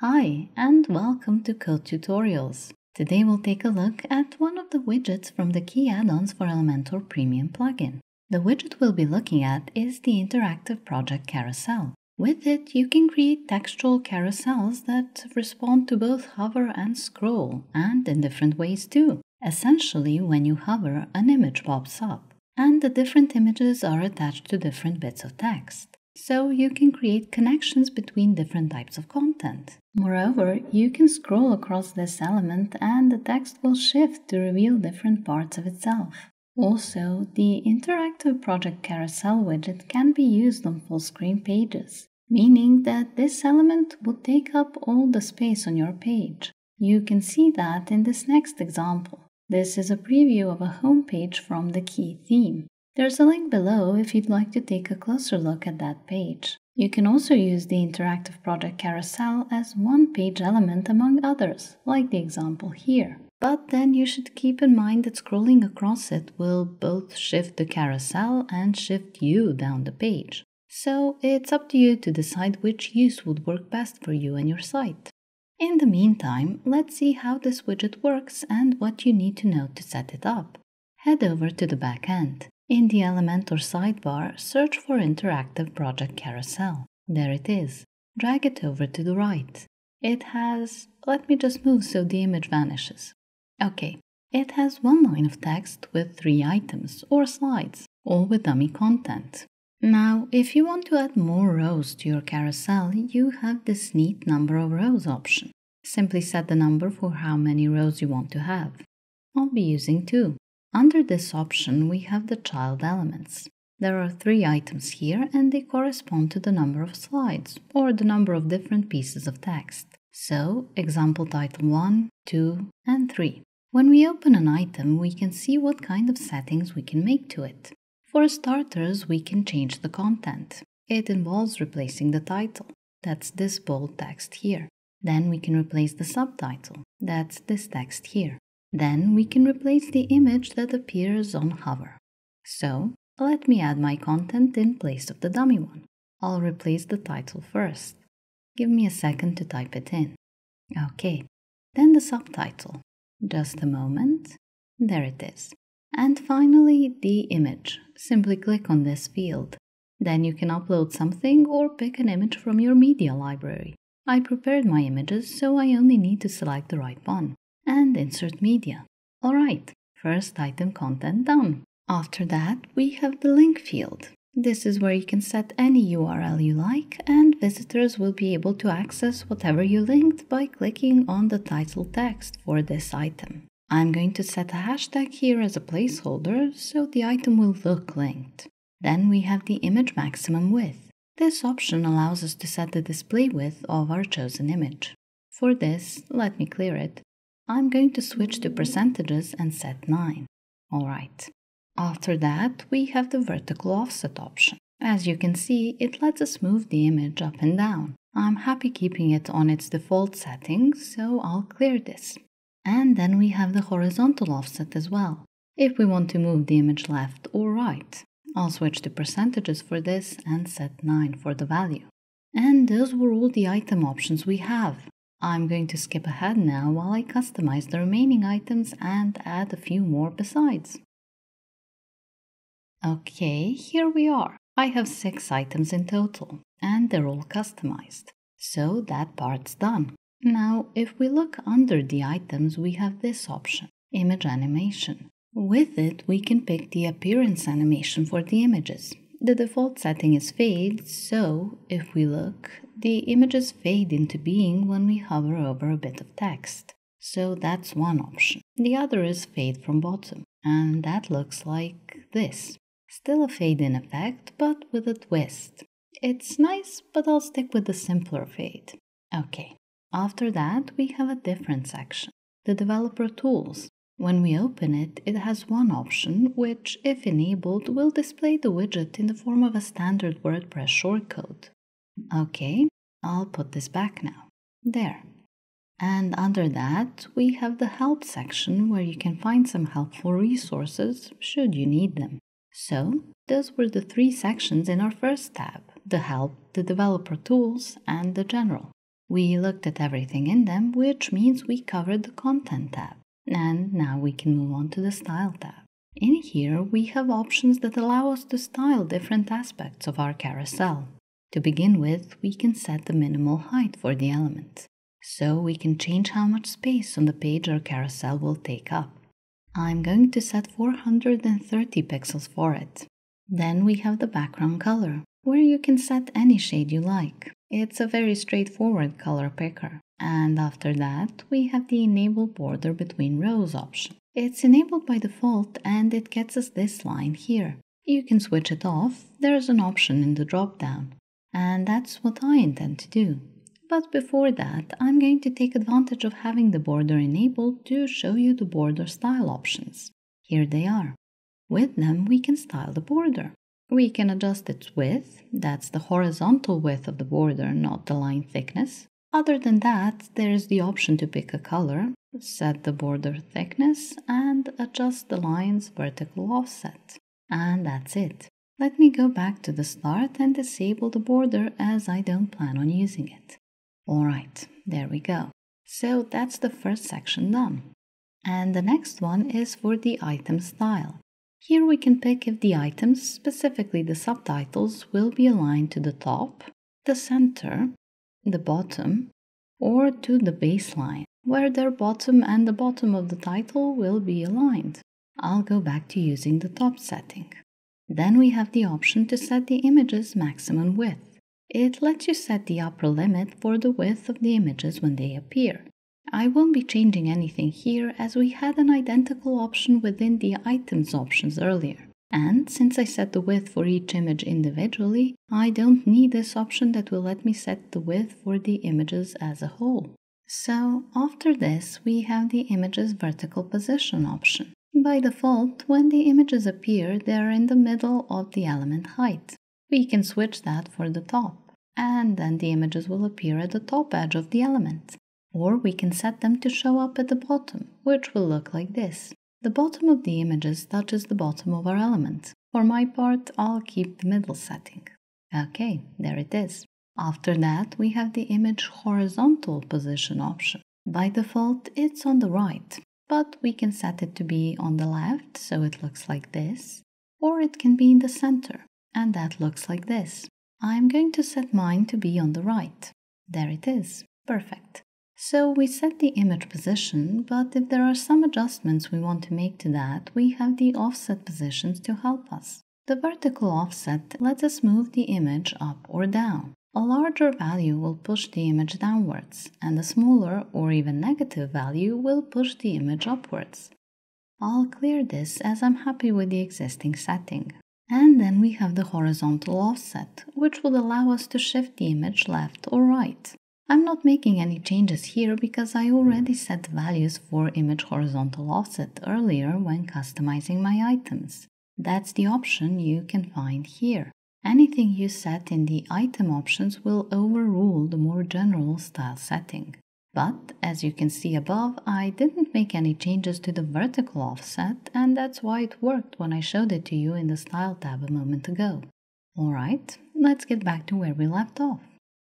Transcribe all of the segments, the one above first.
Hi, and welcome to Qode Tutorials. Today we'll take a look at one of the widgets from the Qi add-ons for Elementor Premium plugin. The widget we'll be looking at is the Interactive Project Carousel. With it, you can create textual carousels that respond to both hover and scroll, and in different ways too. Essentially, when you hover, an image pops up, and the different images are attached to different bits of text so you can create connections between different types of content. Moreover, you can scroll across this element and the text will shift to reveal different parts of itself. Also, the interactive project carousel widget can be used on full screen pages, meaning that this element would take up all the space on your page. You can see that in this next example. This is a preview of a home page from the Qi theme. There's a link below if you'd like to take a closer look at that page. You can also use the interactive project carousel as one page element among others, like the example here. But then you should keep in mind that scrolling across it will both shift the carousel and shift you down the page. So it's up to you to decide which use would work best for you and your site. In the meantime, let's see how this widget works and what you need to know to set it up. Head over to the back end. In the Elementor sidebar, search for Interactive Project Carousel. There it is. Drag it over to the right. It has, let me just move so the image vanishes. Okay, it has one line of text with three items or slides, all with dummy content. Now, if you want to add more rows to your carousel, you have this neat number of rows option. Simply set the number for how many rows you want to have. I'll be using two. Under this option, we have the child elements. There are three items here and they correspond to the number of slides or the number of different pieces of text. So, example title 1, 2, and 3. When we open an item, we can see what kind of settings we can make to it. For starters, we can change the content. It involves replacing the title. That's this bold text here. Then we can replace the subtitle. That's this text here. Then we can replace the image that appears on hover. So, let me add my content in place of the dummy one. I'll replace the title first. Give me a second to type it in. Okay, then the subtitle. Just a moment. There it is. And finally, the image. Simply click on this field. Then you can upload something or pick an image from your media library. I prepared my images, so I only need to select the right one and insert media. Alright, first item content done. After that, we have the link field. This is where you can set any URL you like, and visitors will be able to access whatever you linked by clicking on the title text for this item. I'm going to set a hashtag here as a placeholder so the item will look linked. Then we have the image maximum width. This option allows us to set the display width of our chosen image. For this, let me clear it. I'm going to switch to percentages and set 9. Alright. After that, we have the vertical offset option. As you can see, it lets us move the image up and down. I'm happy keeping it on its default settings, so I'll clear this. And then we have the horizontal offset as well, if we want to move the image left or right. I'll switch to percentages for this and set 9 for the value. And those were all the item options we have. I'm going to skip ahead now while I customize the remaining items and add a few more besides. Okay, here we are. I have six items in total, and they're all customized. So that part's done. Now, if we look under the items, we have this option, Image Animation. With it, we can pick the appearance animation for the images. The default setting is fade, so if we look, the images fade into being when we hover over a bit of text. So that's one option. The other is fade from bottom, and that looks like this. Still a fade in effect, but with a twist. It's nice, but I'll stick with the simpler fade. Okay, after that we have a different section, the developer tools. When we open it, it has one option which, if enabled, will display the widget in the form of a standard WordPress shortcode. Okay, I'll put this back now. There. And under that, we have the help section where you can find some helpful resources should you need them. So, those were the three sections in our first tab the help, the developer tools, and the general. We looked at everything in them, which means we covered the Content tab. And now we can move on to the Style tab. In here, we have options that allow us to style different aspects of our carousel. To begin with, we can set the minimal height for the element. So we can change how much space on the page our carousel will take up. I'm going to set 430 pixels for it. Then we have the background color, where you can set any shade you like. It's a very straightforward color picker. And after that, we have the enable border between rows option. It's enabled by default and it gets us this line here. You can switch it off, there's an option in the drop down. And that's what I intend to do. But before that, I'm going to take advantage of having the border enabled to show you the border style options. Here they are. With them, we can style the border. We can adjust its width, that's the horizontal width of the border, not the line thickness. Other than that, there is the option to pick a color, set the border thickness, and adjust the line's vertical offset. And that's it. Let me go back to the start and disable the border as I don't plan on using it. Alright, there we go. So that's the first section done. And the next one is for the item style. Here we can pick if the items, specifically the subtitles, will be aligned to the top, the center, the bottom, or to the baseline, where their bottom and the bottom of the title will be aligned. I'll go back to using the top setting. Then we have the option to set the image's maximum width. It lets you set the upper limit for the width of the images when they appear. I won't be changing anything here as we had an identical option within the items options earlier. And since I set the width for each image individually, I don't need this option that will let me set the width for the images as a whole. So after this, we have the image's vertical position option. By default, when the images appear, they're in the middle of the element height. We can switch that for the top, and then the images will appear at the top edge of the element. Or we can set them to show up at the bottom, which will look like this. The bottom of the images touches the bottom of our element. For my part, I'll keep the middle setting. Okay, there it is. After that, we have the image horizontal position option. By default, it's on the right, but we can set it to be on the left, so it looks like this, or it can be in the center, and that looks like this. I'm going to set mine to be on the right. There it is. Perfect. So we set the image position, but if there are some adjustments we want to make to that, we have the offset positions to help us. The vertical offset lets us move the image up or down. A larger value will push the image downwards, and a smaller or even negative value will push the image upwards. I'll clear this as I'm happy with the existing setting. And then we have the horizontal offset, which will allow us to shift the image left or right. I'm not making any changes here because I already set values for image horizontal offset earlier when customizing my items. That's the option you can find here. Anything you set in the item options will overrule the more general style setting. But as you can see above, I didn't make any changes to the vertical offset and that's why it worked when I showed it to you in the Style tab a moment ago. Alright, let's get back to where we left off.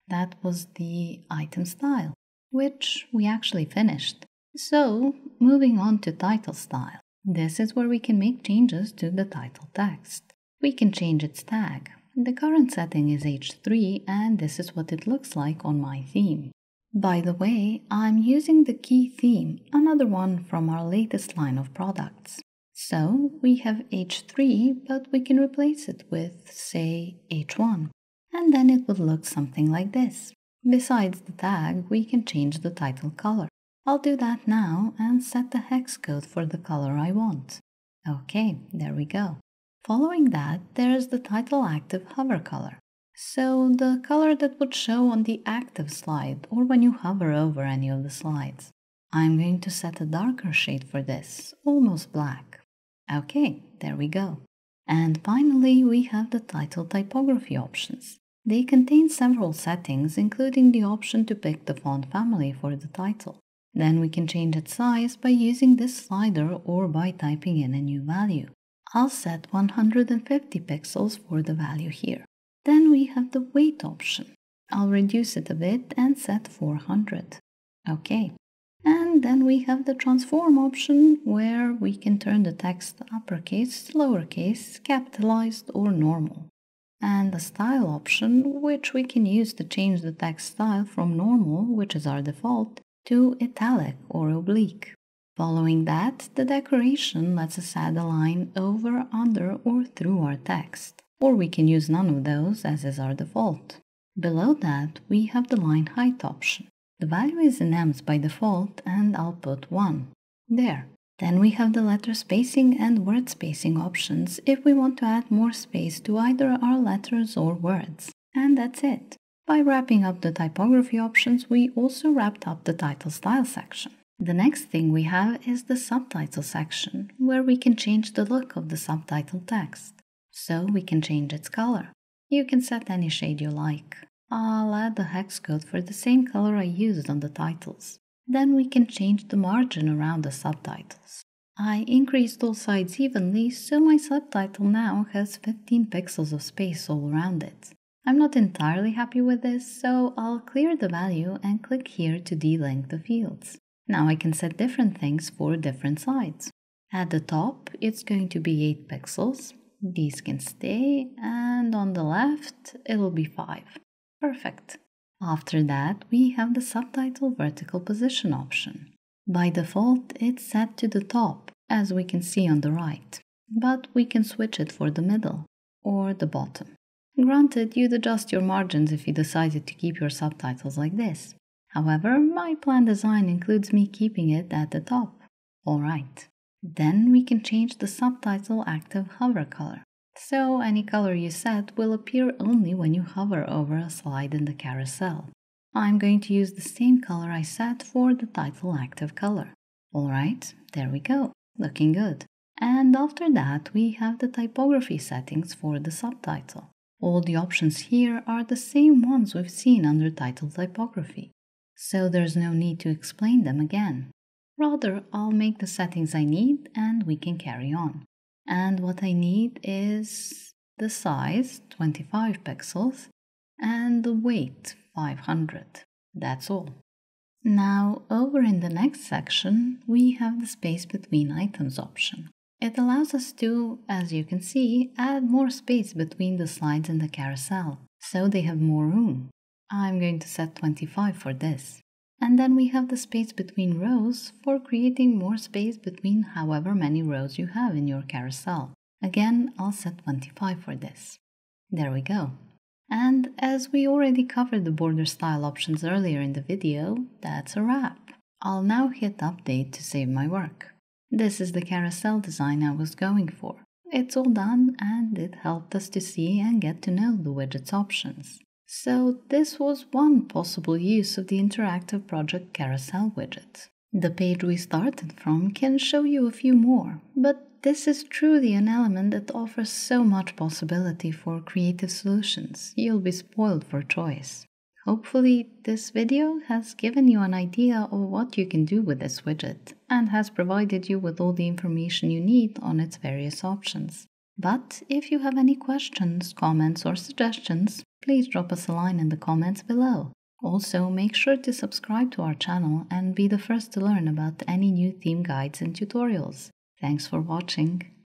That was the item style, which we actually finished. So, moving on to title style. This is where we can make changes to the title text. We can change its tag. The current setting is H3 and this is what it looks like on my theme. By the way, I'm using the Qi theme, another one from our latest line of products. So we have H3, but we can replace it with, say, H1. And then it would look something like this. Besides the tag, we can change the title color. I'll do that now and set the hex code for the color I want. Okay, there we go. Following that, there is the title active hover color. So the color that would show on the active slide or when you hover over any of the slides. I'm going to set a darker shade for this, almost black. Okay, there we go. And finally, we have the title typography options. They contain several settings, including the option to pick the font family for the title. Then we can change its size by using this slider or by typing in a new value. I'll set 150 pixels for the value here. Then we have the weight option. I'll reduce it a bit and set 400. Okay. And then we have the transform option where we can turn the text uppercase, lowercase, capitalized or normal. And the style option, which we can use to change the text style from normal, which is our default, to italic or oblique. Following that, the decoration lets us add a line over, under, or through our text. Or we can use none of those as is our default. Below that, we have the line height option. The value is in ems by default and I'll put 1. There. Then we have the letter spacing and word spacing options if we want to add more space to either our letters or words. And that's it. By wrapping up the typography options, we also wrapped up the title style section. The next thing we have is the subtitle section, where we can change the look of the subtitle text. So we can change its color. You can set any shade you like. I'll add the hex code for the same color I used on the titles. Then we can change the margin around the subtitles. I increased all sides evenly, so my subtitle now has 15 pixels of space all around it. I'm not entirely happy with this, so I'll clear the value and click here to delink the fields. Now I can set different things for different sides. At the top, it's going to be 8 pixels. These can stay, and on the left, it'll be 5. Perfect. After that, we have the subtitle vertical position option. By default, it's set to the top, as we can see on the right, but we can switch it for the middle or the bottom. Granted, you'd adjust your margins if you decided to keep your subtitles like this. However, my plan design includes me keeping it at the top. Alright. Then we can change the subtitle active hover color. So any color you set will appear only when you hover over a slide in the carousel. I'm going to use the same color I set for the title active color. Alright, there we go, looking good. And after that we have the typography settings for the subtitle. All the options here are the same ones we've seen under title typography, so there's no need to explain them again. Rather, I'll make the settings I need and we can carry on and what I need is the size 25 pixels and the weight 500. That's all. Now over in the next section we have the space between items option. It allows us to, as you can see, add more space between the slides and the carousel, so they have more room. I'm going to set 25 for this. And then we have the space between rows for creating more space between however many rows you have in your carousel. Again, I'll set 25 for this. There we go. And as we already covered the border style options earlier in the video, that's a wrap. I'll now hit update to save my work. This is the carousel design I was going for. It's all done and it helped us to see and get to know the widget's options. So this was one possible use of the interactive project carousel widget. The page we started from can show you a few more, but this is truly an element that offers so much possibility for creative solutions. You'll be spoiled for choice. Hopefully, this video has given you an idea of what you can do with this widget and has provided you with all the information you need on its various options. But if you have any questions, comments, or suggestions, please drop us a line in the comments below. Also, make sure to subscribe to our channel and be the first to learn about any new theme guides and tutorials. Thanks for watching.